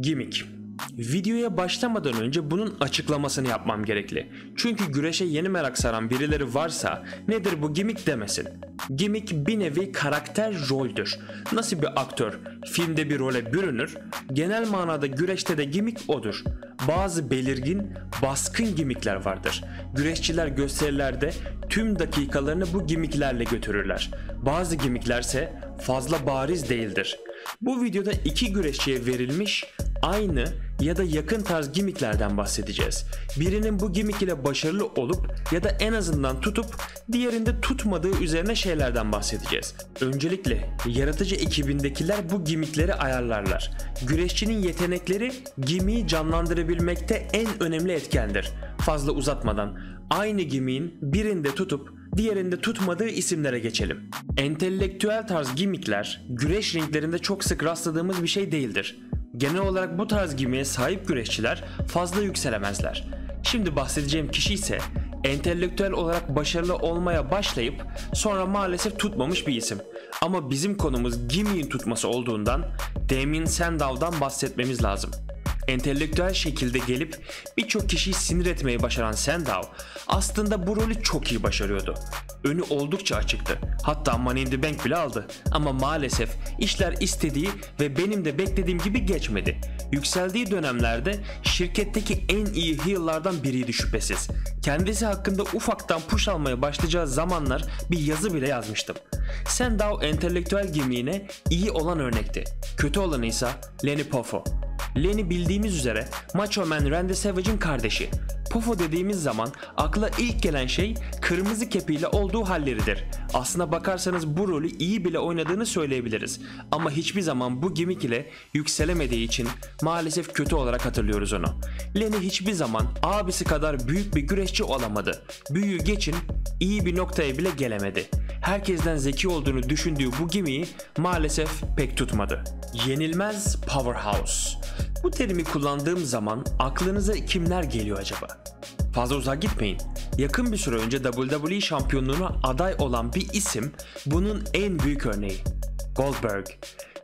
Gimmick Videoya başlamadan önce bunun açıklamasını yapmam gerekli. Çünkü güreşe yeni merak saran birileri varsa nedir bu gimmick demesin. Gimmick bir nevi karakter roldür. Nasıl bir aktör filmde bir role bürünür, genel manada güreşte de gimmick odur. Bazı belirgin, baskın gimmickler vardır. Güreşçiler gösterilerde tüm dakikalarını bu gimmicklerle götürürler. Bazı gimmicklerse fazla bariz değildir. Bu videoda iki güreşçiye verilmiş aynı ya da yakın tarz gimmicklerden bahsedeceğiz. Birinin bu gimmick ile başarılı olup ya da en azından tutup diğerinde tutmadığı üzerine şeylerden bahsedeceğiz. Öncelikle yaratıcı ekibindekiler bu gimmickleri ayarlarlar. Güreşçinin yetenekleri gimmick'i canlandırabilmekte en önemli etkendir. Fazla uzatmadan aynı gimmick'in birinde tutup diğerinde tutmadığı isimlere geçelim. Entelektüel tarz gimmickler güreş ringlerinde çok sık rastladığımız bir şey değildir. Genel olarak bu tarz giyimeye sahip güreşçiler fazla yükselemezler. Şimdi bahsedeceğim kişi ise entelektüel olarak başarılı olmaya başlayıp sonra maalesef tutmamış bir isim. Ama bizim konumuz gimmick'in tutması olduğundan Damien Sandow'dan bahsetmemiz lazım entelektüel şekilde gelip birçok kişiyi sinir etmeyi başaran Sandow aslında bu rolü çok iyi başarıyordu. Önü oldukça açıktı. Hatta Money in the Bank bile aldı. Ama maalesef işler istediği ve benim de beklediğim gibi geçmedi. Yükseldiği dönemlerde şirketteki en iyi heel'lardan biriydi şüphesiz. Kendisi hakkında ufaktan push almaya başlayacağı zamanlar bir yazı bile yazmıştım. Sandow entelektüel gimmiğine iyi olan örnekti. Kötü olanı ise Lenny Poffo. Lenny bildiğimiz üzere Macho Man Randy Savage'in kardeşi. Pufo dediğimiz zaman akla ilk gelen şey kırmızı kepiyle olduğu halleridir. Aslına bakarsanız bu rolü iyi bile oynadığını söyleyebiliriz. Ama hiçbir zaman bu gimmick ile yükselemediği için maalesef kötü olarak hatırlıyoruz onu. Lenny hiçbir zaman abisi kadar büyük bir güreşçi olamadı. Büyüğü geçin iyi bir noktaya bile gelemedi. Herkesten zeki olduğunu düşündüğü bu gimmick'i maalesef pek tutmadı. Yenilmez Powerhouse. Bu terimi kullandığım zaman aklınıza kimler geliyor acaba? Fazla uzak gitmeyin. Yakın bir süre önce WWE şampiyonluğuna aday olan bir isim bunun en büyük örneği. Goldberg.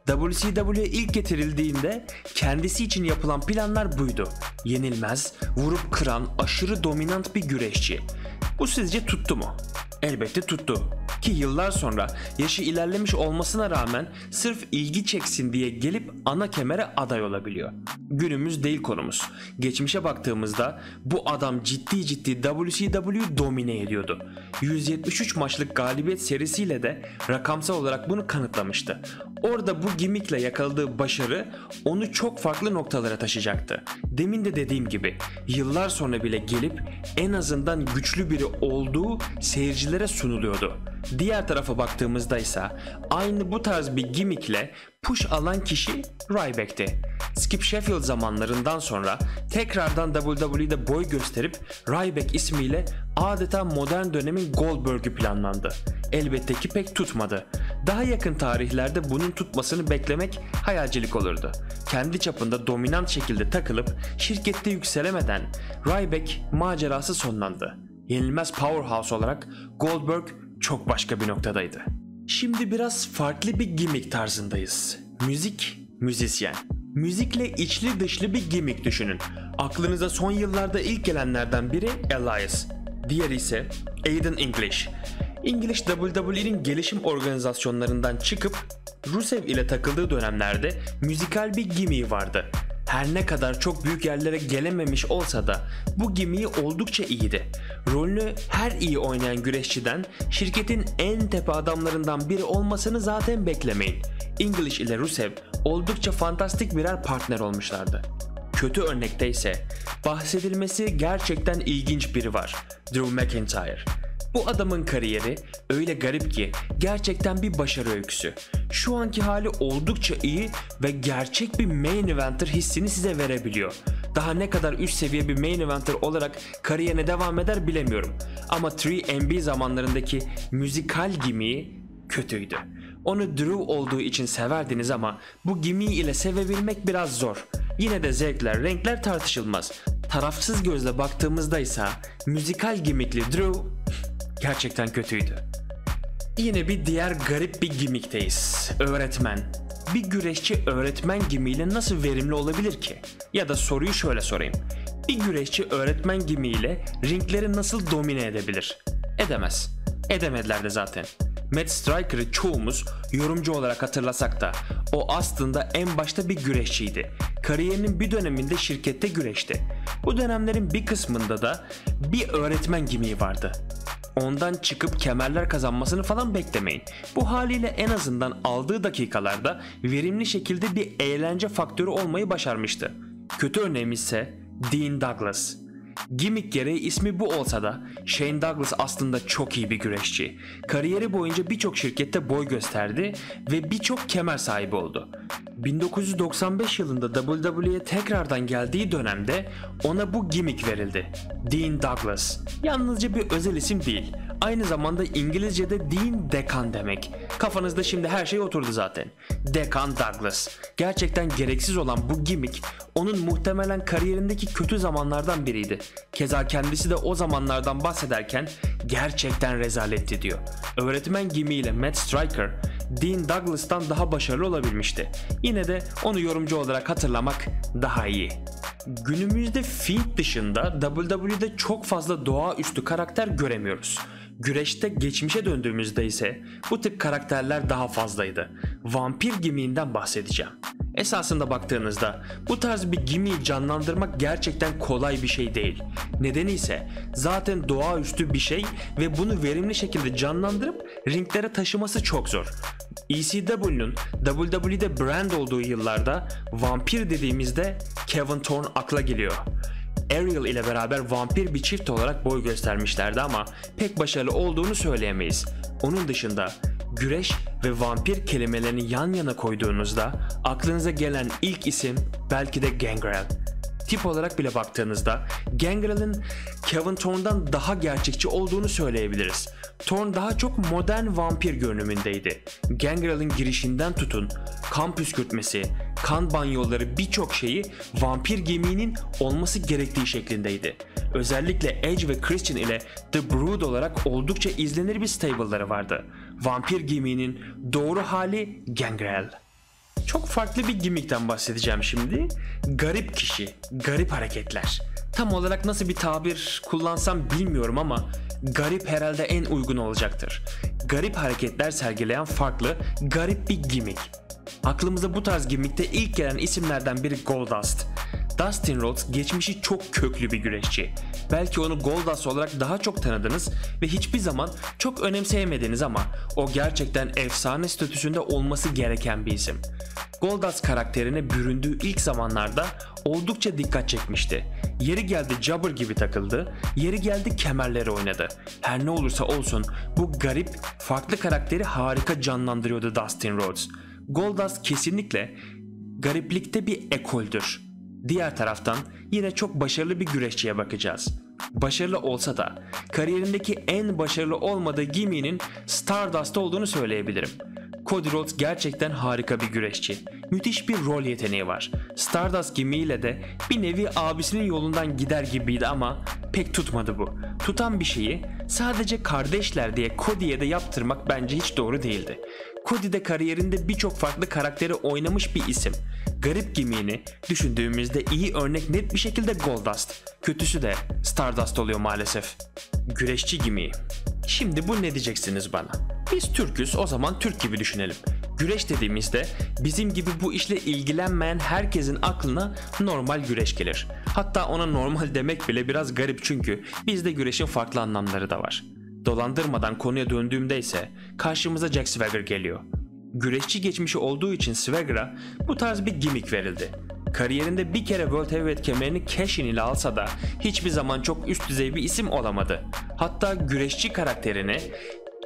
WCW'ye ilk getirildiğinde kendisi için yapılan planlar buydu. Yenilmez, vurup kıran, aşırı dominant bir güreşçi. Bu sizce tuttu mu? Elbette tuttu. Ki yıllar sonra yaşı ilerlemiş olmasına rağmen sırf ilgi çeksin diye gelip ana kemere aday olabiliyor. Günümüz değil konumuz. Geçmişe baktığımızda bu adam ciddi ciddi WCW domine ediyordu. 173 maçlık galibiyet serisiyle de rakamsal olarak bunu kanıtlamıştı. Orada bu gimmickle yakaladığı başarı onu çok farklı noktalara taşıyacaktı. Demin de dediğim gibi yıllar sonra bile gelip en azından güçlü biri olduğu seyircilere sunuluyordu. Diğer tarafa baktığımızda ise aynı bu tarz bir gimmickle push alan kişi Ryback'ti. Skip Sheffield zamanlarından sonra tekrardan WWE'de boy gösterip Ryback ismiyle adeta modern dönemin Goldberg'ü planlandı. Elbette ki pek tutmadı. Daha yakın tarihlerde bunun tutmasını beklemek hayalcilik olurdu. Kendi çapında dominant şekilde takılıp şirkette yükselemeden Ryback macerası sonlandı. Yenilmez powerhouse olarak Goldberg çok başka bir noktadaydı. Şimdi biraz farklı bir gimmick tarzındayız. Müzik, müzisyen. Müzikle içli dışlı bir gimmick düşünün. Aklınıza son yıllarda ilk gelenlerden biri Elias. Diğeri ise Aiden English. English WWE'nin gelişim organizasyonlarından çıkıp Rusev ile takıldığı dönemlerde müzikal bir gimmick vardı. Her ne kadar çok büyük yerlere gelememiş olsa da bu gimmiği oldukça iyiydi. Rolünü her iyi oynayan güreşçiden şirketin en tepe adamlarından biri olmasını zaten beklemeyin. English ile Rusev oldukça fantastik birer partner olmuşlardı. Kötü örnekte ise bahsedilmesi gerçekten ilginç biri var. Drew McIntyre. Bu adamın kariyeri öyle garip ki gerçekten bir başarı öyküsü. Şu anki hali oldukça iyi ve gerçek bir main eventer hissini size verebiliyor. Daha ne kadar üst seviye bir main eventer olarak kariyerine devam eder bilemiyorum. Ama 3MB zamanlarındaki müzikal gimiği kötüydü. Onu Drew olduğu için severdiniz ama bu gimiği ile sevebilmek biraz zor. Yine de zevkler, renkler tartışılmaz. Tarafsız gözle baktığımızda ise müzikal gimikli Drew gerçekten kötüydü. Yine bir diğer garip bir gimikteyiz. Öğretmen. Bir güreşçi öğretmen gimiyle nasıl verimli olabilir ki? Ya da soruyu şöyle sorayım. Bir güreşçi öğretmen gimiyle ringleri nasıl domine edebilir? Edemez. Edemediler de zaten. Matt Striker'ı çoğumuz yorumcu olarak hatırlasak da o aslında en başta bir güreşçiydi. Kariyerinin bir döneminde şirkette güreşti. Bu dönemlerin bir kısmında da bir öğretmen gimiği vardı. Ondan çıkıp kemerler kazanmasını falan beklemeyin. Bu haliyle en azından aldığı dakikalarda verimli şekilde bir eğlence faktörü olmayı başarmıştı. Kötü örneğimiz ise Dean Douglas. Gimmick gereği ismi bu olsa da Shane Douglas aslında çok iyi bir güreşçi. Kariyeri boyunca birçok şirkette boy gösterdi ve birçok kemer sahibi oldu. 1995 yılında WWE'ye tekrardan geldiği dönemde ona bu gimmick verildi. Dean Douglas. Yalnızca bir özel isim değil. Aynı zamanda İngilizce'de Dean Dekan demek. Kafanızda şimdi her şey oturdu zaten. Dekan Douglas. Gerçekten gereksiz olan bu gimmick onun muhtemelen kariyerindeki kötü zamanlardan biriydi. Keza kendisi de o zamanlardan bahsederken gerçekten rezaletti diyor. Öğretmen gimiyle Matt Striker Dean Douglas'tan daha başarılı olabilmişti. Yine de onu yorumcu olarak hatırlamak daha iyi. Günümüzde Fiend dışında WWE'de çok fazla doğaüstü karakter göremiyoruz. Güreşte geçmişe döndüğümüzde ise bu tip karakterler daha fazlaydı. Vampir gimiğinden bahsedeceğim. Esasında baktığınızda bu tarz bir gimiyi canlandırmak gerçekten kolay bir şey değil. Nedeni ise zaten doğaüstü bir şey ve bunu verimli şekilde canlandırıp ringlere taşıması çok zor. ECW'nun WWE'de brand olduğu yıllarda vampir dediğimizde Kevin Thorne akla geliyor. Ariel ile beraber vampir bir çift olarak boy göstermişlerdi ama pek başarılı olduğunu söyleyemeyiz. Onun dışında güreş ve vampir kelimelerini yan yana koyduğunuzda aklınıza gelen ilk isim belki de Gangrel. Tip olarak bile baktığınızda Gangrel'in Kevin Thorne'dan daha gerçekçi olduğunu söyleyebiliriz. Thorne daha çok modern vampir görünümündeydi. Gangrel'in girişinden tutun, kan püskürtmesi, kan banyoları birçok şeyi vampir gemiğinin olması gerektiği şeklindeydi. Özellikle Edge ve Christian ile The Brood olarak oldukça izlenir bir stable'ları vardı. Vampir gemiğinin doğru hali Gangrel. Çok farklı bir gimmickten bahsedeceğim şimdi. Garip kişi, garip hareketler. Tam olarak nasıl bir tabir kullansam bilmiyorum ama garip herhalde en uygun olacaktır. Garip hareketler sergileyen farklı, garip bir gimmick. Aklımıza bu tarz gimmickte ilk gelen isimlerden biri Goldust. Dustin Rhodes geçmişi çok köklü bir güreşçi. Belki onu Goldust olarak daha çok tanıdınız ve hiçbir zaman çok önemseyemediniz ama o gerçekten efsane statüsünde olması gereken bir isim. Goldust karakterine büründüğü ilk zamanlarda oldukça dikkat çekmişti. Yeri geldi Jabber gibi takıldı, yeri geldi kemerleri oynadı. Her ne olursa olsun bu garip, farklı karakteri harika canlandırıyordu Dustin Rhodes. Goldust kesinlikle gariplikte bir ekoldür. Diğer taraftan yine çok başarılı bir güreşçiye bakacağız. Başarılı olsa da kariyerindeki en başarılı olmadığı Gimmy'nin Stardust olduğunu söyleyebilirim. Cody Rhodes gerçekten harika bir güreşçi. Müthiş bir rol yeteneği var. Stardust gimiyle de bir nevi abisinin yolundan gider gibiydi ama pek tutmadı bu. Tutan bir şeyi sadece kardeşler diye Cody'ye de yaptırmak bence hiç doğru değildi. Cody de kariyerinde birçok farklı karakteri oynamış bir isim. Garip gimiğini düşündüğümüzde iyi örnek net bir şekilde Goldust. Kötüsü de Stardust oluyor maalesef. Güreşçi gimiği. Şimdi bu ne diyeceksiniz bana? Biz Türk'üz o zaman Türk gibi düşünelim. Güreş dediğimizde bizim gibi bu işle ilgilenmeyen herkesin aklına normal güreş gelir. Hatta ona normal demek bile biraz garip çünkü bizde güreşin farklı anlamları da var. Dolandırmadan konuya döndüğümde ise karşımıza Jack Swagger geliyor. Güreşçi geçmişi olduğu için Swagger'a bu tarz bir gimmick verildi. Kariyerinde bir kere World Heavyweight kemerini Cashin ile alsa da hiçbir zaman çok üst düzey bir isim olamadı. Hatta güreşçi karakterini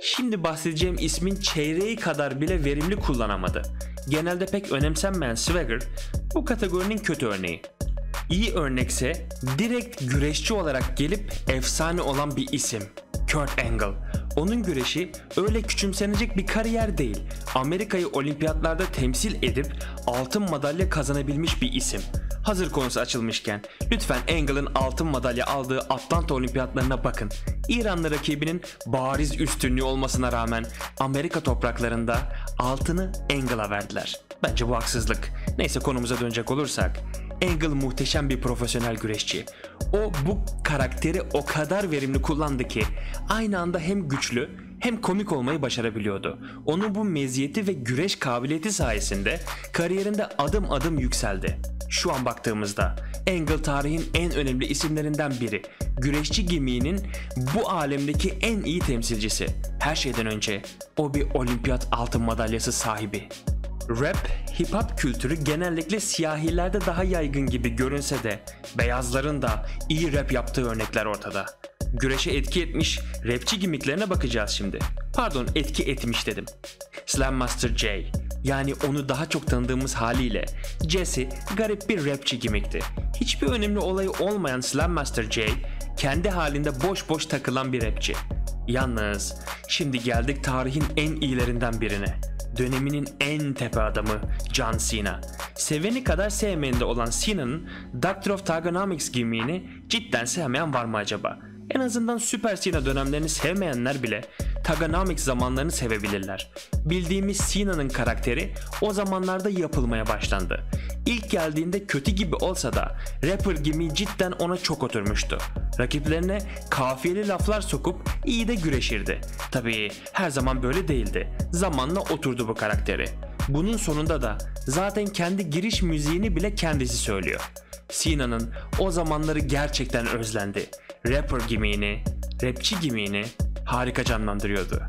şimdi bahsedeceğim ismin çeyreği kadar bile verimli kullanamadı. Genelde pek önemsenmeyen Swagger bu kategorinin kötü örneği. İyi örnekse direkt güreşçi olarak gelip efsane olan bir isim. Kurt Angle. Onun güreşi öyle küçümsenecek bir kariyer değil. Amerika'yı olimpiyatlarda temsil edip altın madalya kazanabilmiş bir isim. Hazır konusu açılmışken lütfen Angle'ın altın madalya aldığı Atlanta olimpiyatlarına bakın. İranlı rakibinin bariz üstünlüğü olmasına rağmen Amerika topraklarında altını Angle'a verdiler. Bence bu haksızlık. Neyse konumuza dönecek olursak. Angle muhteşem bir profesyonel güreşçi. O bu karakteri o kadar verimli kullandı ki aynı anda hem güçlü hem komik olmayı başarabiliyordu. Onun bu meziyeti ve güreş kabiliyeti sayesinde kariyerinde adım adım yükseldi. Şu an baktığımızda Angle tarihin en önemli isimlerinden biri. Güreşçi gimiğinin bu alemdeki en iyi temsilcisi. Her şeyden önce o bir olimpiyat altın madalyası sahibi. Rap, hip hop kültürü genellikle siyahilerde daha yaygın gibi görünse de beyazların da iyi rap yaptığı örnekler ortada. Güreşe etki etmiş rapçi gimmicklerine bakacağız şimdi. Pardon etki etmiş dedim. Slam Master J yani onu daha çok tanıdığımız haliyle Jesse garip bir rapçi gimmickti. Hiçbir önemli olayı olmayan Slam Master J kendi halinde boş boş takılan bir rapçi. Yalnız şimdi geldik tarihin en iyilerinden birine döneminin en tepe adamı John Cena. Seveni kadar sevmeyeni olan Cena'nın Doctor of Thugonomics gimmiğini cidden sevmeyen var mı acaba? En azından Super Cena dönemlerini sevmeyenler bile Thugonomics zamanlarını sevebilirler. Bildiğimiz Cena'nın karakteri o zamanlarda yapılmaya başlandı. İlk geldiğinde kötü gibi olsa da rapper gimmiği cidden ona çok oturmuştu. Rakiplerine kafiyeli laflar sokup iyi de güreşirdi. Tabii her zaman böyle değildi. Zamanla oturdu bu karakteri. Bunun sonunda da zaten kendi giriş müziğini bile kendisi söylüyor. Cena'nın o zamanları gerçekten özlendi. Rapper gimiğini, rapçi gimiğini harika canlandırıyordu.